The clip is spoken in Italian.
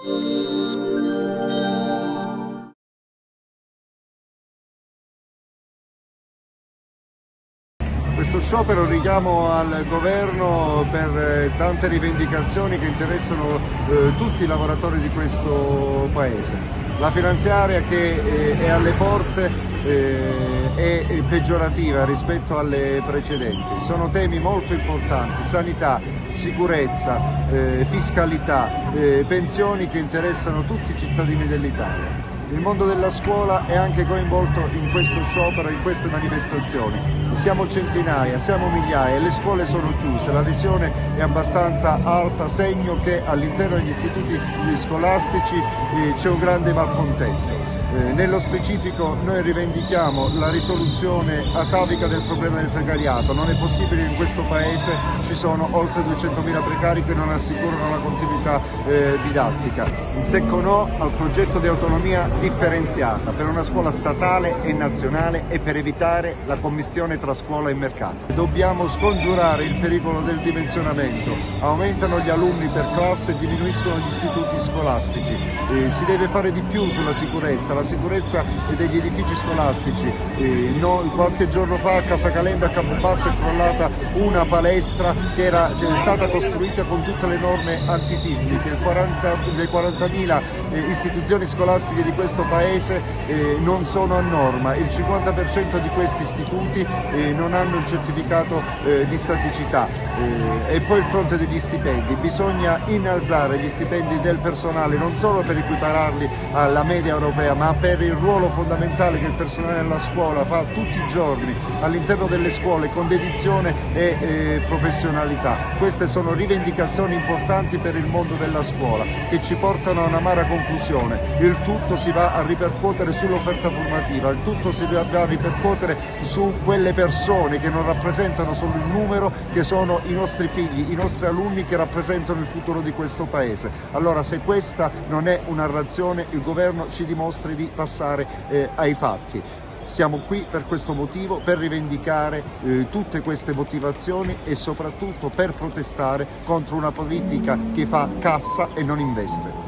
Thank you. Questo sciopero richiamo al governo per eh, tante rivendicazioni che interessano eh, tutti i lavoratori di questo paese. La finanziaria che eh, è alle porte eh, è peggiorativa rispetto alle precedenti. Sono temi molto importanti, sanità, sicurezza, eh, fiscalità, eh, pensioni che interessano tutti i cittadini dell'Italia. Il mondo della scuola è anche coinvolto in questo sciopero, in queste manifestazioni. Siamo centinaia, siamo migliaia, le scuole sono chiuse, l'adesione è abbastanza alta, segno che all'interno degli istituti scolastici eh, c'è un grande malcontento. Eh, nello specifico noi rivendichiamo la risoluzione atavica del problema del precariato, non è possibile che in questo Paese ci sono oltre 200.000 precari che non assicurano la continuità eh, didattica. Un secco no al progetto di autonomia differenziata per una scuola statale e nazionale e per evitare la commistione tra scuola e mercato. Dobbiamo scongiurare il pericolo del dimensionamento, aumentano gli alunni per classe e diminuiscono gli istituti scolastici, eh, si deve fare di più sulla sicurezza, la sicurezza degli edifici scolastici. No, qualche giorno fa a Casa Calenda a Campobasso è crollata una palestra che era stata costruita con tutte le norme antisismiche. 40, le 40.000 eh, istituzioni scolastiche di questo paese eh, non sono a norma, il 50% di questi istituti eh, non hanno il certificato di staticità. Eh, e poi il fronte degli stipendi, bisogna innalzare gli stipendi del personale non solo per equipararli alla media europea ma per il ruolo fondamentale che il personale della scuola fa tutti i giorni all'interno delle scuole con dedizione e eh, professionalità. Queste sono rivendicazioni importanti per il mondo della scuola che ci portano a un'amara conclusione. Il tutto si va a ripercuotere sull'offerta formativa, il tutto si va a ripercuotere su quelle persone che non rappresentano solo il numero, che sono i nostri figli, i nostri alunni che rappresentano il futuro di questo Paese. Allora se questa non è una razione il governo ci dimostri di passare eh, ai fatti. Siamo qui per questo motivo, per rivendicare eh, tutte queste motivazioni e soprattutto per protestare contro una politica che fa cassa e non investe.